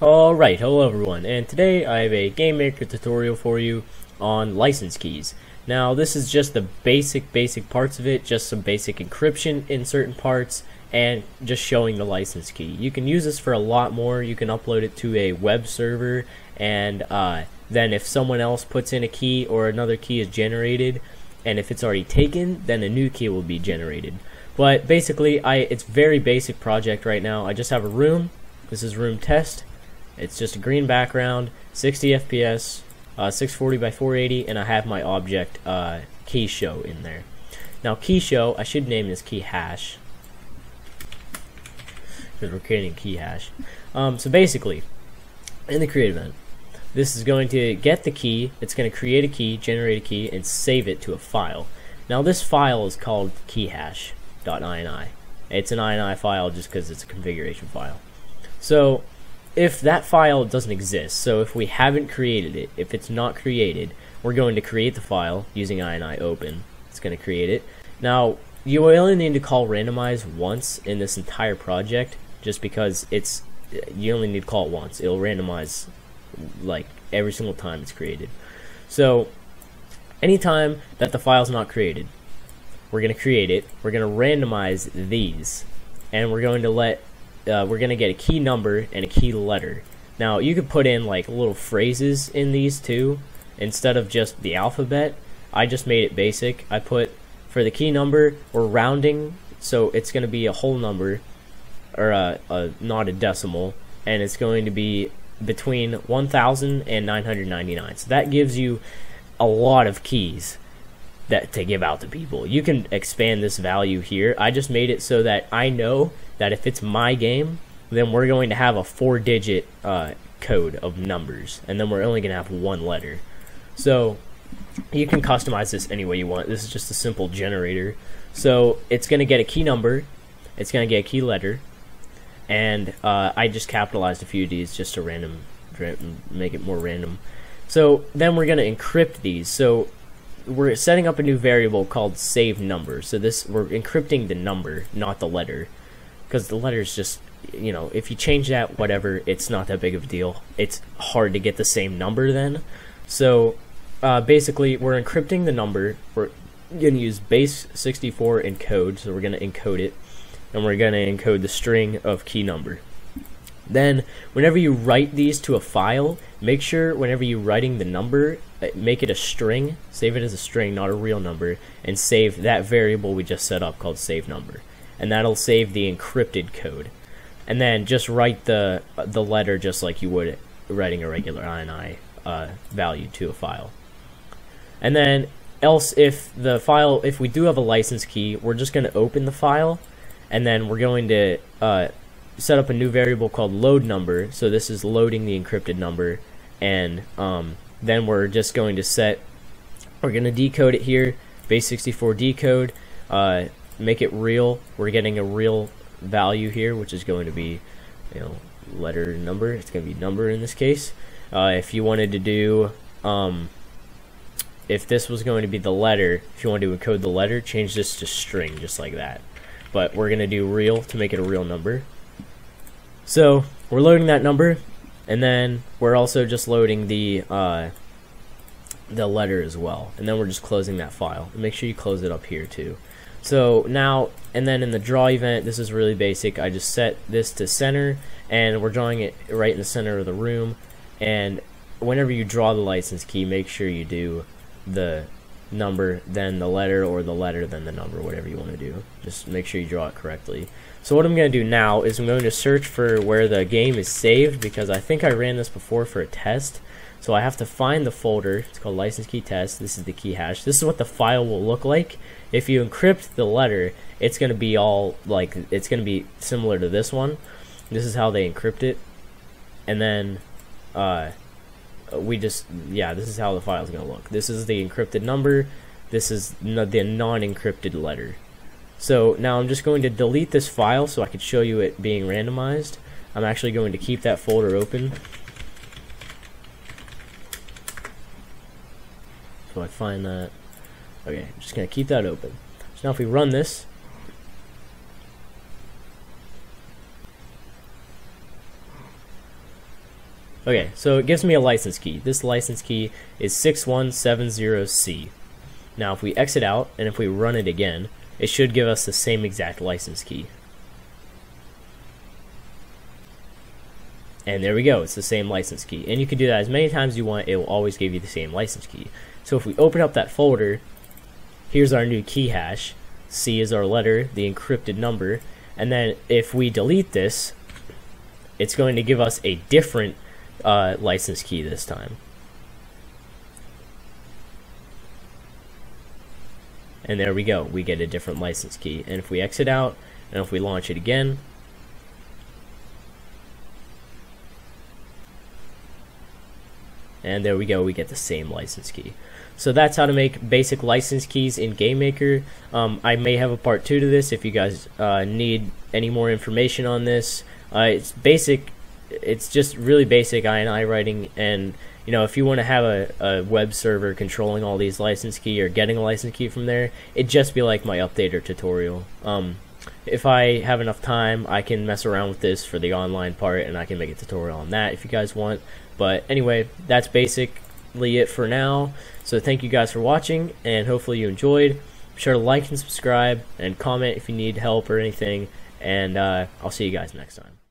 Alright, hello everyone, and today I have a Game Maker tutorial for you on license keys. Now this is just the basic, basic parts of it, just some basic encryption in certain parts, and just showing the license key. You can use this for a lot more, you can upload it to a web server, and uh, then if someone else puts in a key or another key is generated, and if it's already taken, then a new key will be generated. But basically, I it's very basic project right now. I just have a room, this is room test, it's just a green background, 60 FPS, uh, 640 by 480, and I have my object uh, key show in there. Now key show, I should name this key hash because we're creating key hash. Um, so basically, in the create event, this is going to get the key, it's going to create a key, generate a key, and save it to a file. Now this file is called keyhash.ini. It's an ini file just because it's a configuration file. So if that file doesn't exist, so if we haven't created it, if it's not created, we're going to create the file using ini open. It's going to create it. Now, you only need to call randomize once in this entire project, just because it's you only need to call it once. It'll randomize like every single time it's created. So, anytime that the file's not created, we're going to create it. We're going to randomize these, and we're going to let uh, we're going to get a key number and a key letter. Now, you could put in like little phrases in these too, instead of just the alphabet. I just made it basic. I put for the key number, we're rounding, so it's going to be a whole number, or a, a, not a decimal, and it's going to be between 1,000 and 999. So that gives you a lot of keys that to give out to people. You can expand this value here. I just made it so that I know that if it's my game, then we're going to have a four digit uh, code of numbers, and then we're only going to have one letter. So you can customize this any way you want. This is just a simple generator. So it's going to get a key number, it's going to get a key letter, and uh, I just capitalized a few of these just to random, make it more random. So then we're going to encrypt these. So we're setting up a new variable called save number. So this we're encrypting the number, not the letter. Because the letters just you know if you change that whatever it's not that big of a deal. It's hard to get the same number then. So uh, basically we're encrypting the number. We're to use base 64 encode. So we're going to encode it. And we're going to encode the string of key number then whenever you write these to a file make sure whenever you're writing the number uh, make it a string save it as a string not a real number and save that variable we just set up called save number and that'll save the encrypted code. And then just write the the letter just like you would writing a regular INI uh, value to a file. And then else if the file if we do have a license key, we're just going to open the file and then we're going to uh, set up a new variable called load number. So this is loading the encrypted number and um, then we're just going to set we're going to decode it here base64 decode uh, make it real. We're getting a real value here, which is going to be, you know, letter number. It's going to be number in this case. Uh, if you wanted to do, um, if this was going to be the letter, if you want to encode the letter, change this to string, just like that. But we're going to do real to make it a real number. So we're loading that number, and then we're also just loading the uh, the letter as well. And then we're just closing that file. And make sure you close it up here too. So now, and then in the draw event, this is really basic. I just set this to center, and we're drawing it right in the center of the room. And whenever you draw the license key, make sure you do the number, then the letter, or the letter, then the number, whatever you want to do. Just make sure you draw it correctly. So what I'm going to do now is I'm going to search for where the game is saved, because I think I ran this before for a test. So I have to find the folder. It's called license key test. This is the key hash. This is what the file will look like. If you encrypt the letter, it's going to be all like it's going to be similar to this one. This is how they encrypt it. And then uh, we just yeah, this is how the file is going to look. This is the encrypted number. This is the non-encrypted letter. So now I'm just going to delete this file so I can show you it being randomized. I'm actually going to keep that folder open So I find that. Okay, I'm just going to keep that open. So now if we run this, Okay, so it gives me a license key. This license key is 6170C. Now if we exit out and if we run it again, it should give us the same exact license key. And there we go, it's the same license key. And you can do that as many times as you want, it will always give you the same license key. So if we open up that folder, here's our new key hash. C is our letter, the encrypted number. And then if we delete this, it's going to give us a different uh, license key this time. And there we go, we get a different license key. And if we exit out, and if we launch it again, and there we go, we get the same license key. So that's how to make basic license keys in GameMaker. Um, I may have a part two to this if you guys uh, need any more information on this. Uh, it's basic, it's just really basic INI writing and you know, if you want to have a, a web server controlling all these license key or getting a license key from there, it'd just be like my updater tutorial. Um, if I have enough time, I can mess around with this for the online part and I can make a tutorial on that if you guys want. But anyway, that's basically it for now. So thank you guys for watching and hopefully you enjoyed. Be sure to like and subscribe and comment if you need help or anything. And uh, I'll see you guys next time.